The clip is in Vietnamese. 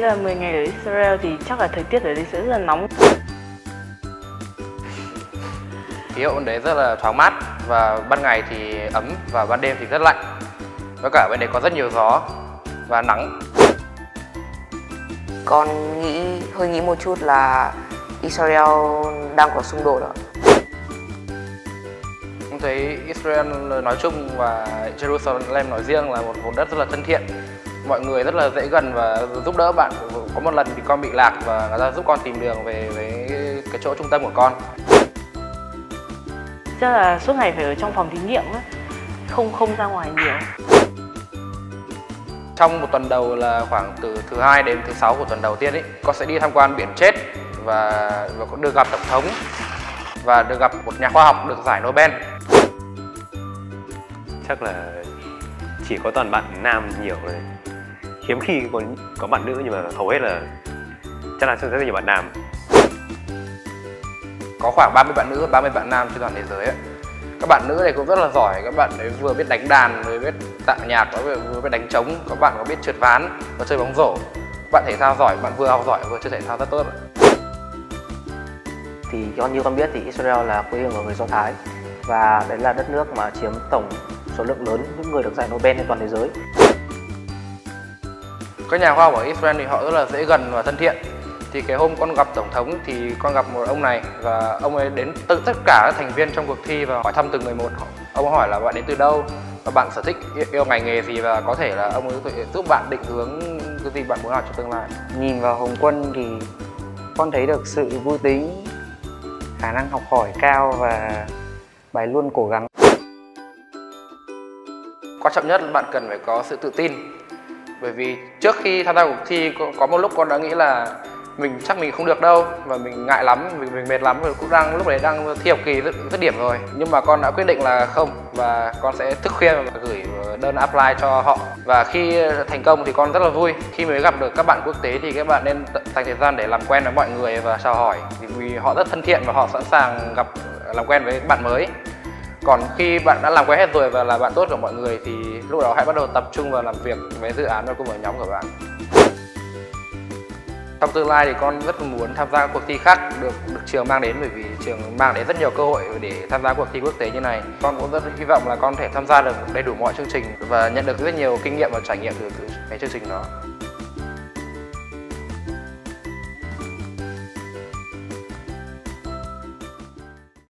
là 10 ngày ở Israel thì chắc là thời tiết ở đây sẽ rất là nóng. Khí hậu bên đấy rất là thoáng mát và ban ngày thì ấm và ban đêm thì rất lạnh. Với cả bên đấy có rất nhiều gió và nắng. Con nghĩ hơi nghĩ một chút là Israel đang có xung đột ạ. Tôi thấy Israel nói chung và Jerusalem nói riêng là một vùng đất rất là thân thiện mọi người rất là dễ gần và giúp đỡ bạn. Có một lần thì con bị lạc và người ta giúp con tìm đường về với cái chỗ trung tâm của con. Chắc là suốt ngày phải ở trong phòng thí nghiệm á không không ra ngoài nhiều. Trong một tuần đầu là khoảng từ thứ hai đến thứ sáu của tuần đầu tiên ấy con sẽ đi tham quan biển chết và, và cũng được gặp tổng thống và được gặp một nhà khoa học được giải Nobel. Chắc là chỉ có toàn bạn nam nhiều rồi hiếm khi có có bạn nữ nhưng mà hầu hết là chắc là rất là nhiều bạn nam. Có khoảng 30 bạn nữ 30 bạn nam trên toàn thế giới ấy. các bạn nữ này cũng rất là giỏi các bạn ấy vừa biết đánh đàn vừa biết tạo nhạc vừa, vừa biết đánh trống các bạn có biết trượt ván và chơi bóng rổ. Bạn thể thao giỏi bạn vừa học giỏi vừa chơi thể thao rất tốt thì như con biết thì Israel là quê hương của người Do Thái và đấy là đất nước mà chiếm tổng số lượng lớn những người được giải Nobel trên toàn thế giới các nhà khoa học ở Israel thì họ rất là dễ gần và thân thiện. Thì cái hôm con gặp tổng thống thì con gặp một ông này và ông ấy đến tự tất cả các thành viên trong cuộc thi và hỏi thăm từng người một. Ông hỏi là bạn đến từ đâu? Và bạn sở thích yêu ngành nghề gì? Và có thể là ông ấy có thể giúp bạn định hướng cái gì bạn muốn làm trong tương lai. Nhìn vào Hồng Quân thì con thấy được sự vui tính khả năng học hỏi cao và bài luôn cố gắng. Quan trọng nhất là bạn cần phải có sự tự tin bởi vì trước khi tham gia cuộc thi có, có một lúc con đã nghĩ là mình chắc mình không được đâu và mình ngại lắm mình, mình mệt lắm rồi cũng đang lúc đấy đang thi học kỳ rất, rất điểm rồi. Nhưng mà con đã quyết định là không và con sẽ thức khuya và gửi đơn apply cho họ. Và khi thành công thì con rất là vui. Khi mới gặp được các bạn quốc tế thì các bạn nên dành thời gian để làm quen với mọi người và chào hỏi. Vì họ rất thân thiện và họ sẵn sàng gặp làm quen với bạn mới còn khi bạn đã làm quen hết rồi và là bạn tốt của mọi người thì lúc đó hãy bắt đầu tập trung vào làm việc với dự án và cùng với nhóm của bạn. Trong tương lai thì con rất muốn tham gia các cuộc thi khác được được trường mang đến bởi vì trường mang đến rất nhiều cơ hội để tham gia cuộc thi quốc tế như này. Con cũng rất hy vọng là con thể tham gia được đầy đủ mọi chương trình và nhận được rất nhiều kinh nghiệm và trải nghiệm từ cái chương trình đó.